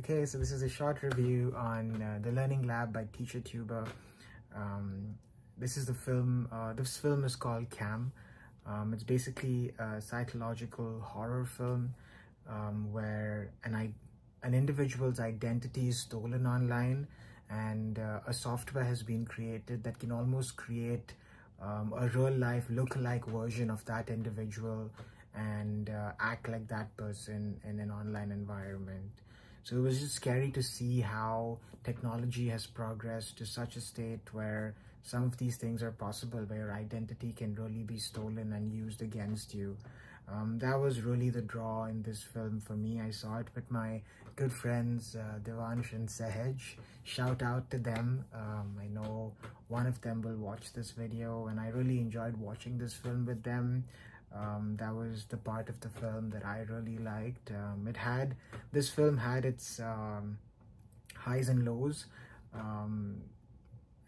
Okay, so this is a short review on uh, The Learning Lab by Teacher Tuber. Um, this is the film, uh, this film is called Cam. Um, it's basically a psychological horror film um, where an, I an individual's identity is stolen online and uh, a software has been created that can almost create um, a real life look-alike version of that individual and uh, act like that person in an online environment. So it was just scary to see how technology has progressed to such a state where some of these things are possible, where your identity can really be stolen and used against you. Um, that was really the draw in this film for me. I saw it with my good friends uh, Devansh and Sahaj. Shout out to them. Um, I know one of them will watch this video and I really enjoyed watching this film with them. Um, that was the part of the film that I really liked. Um, it had, this film had its um, highs and lows. Um,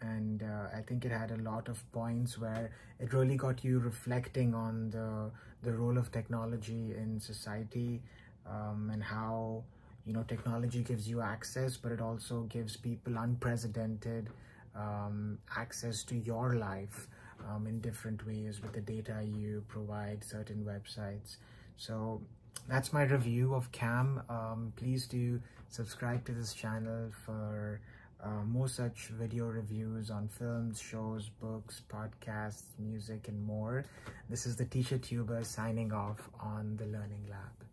and uh, I think it had a lot of points where it really got you reflecting on the, the role of technology in society um, and how, you know, technology gives you access, but it also gives people unprecedented um, access to your life um, in different ways with the data you provide certain websites. So that's my review of CAM. Um, please do subscribe to this channel for uh, more such video reviews on films, shows, books, podcasts, music, and more. This is the Teacher Tuber signing off on the Learning Lab.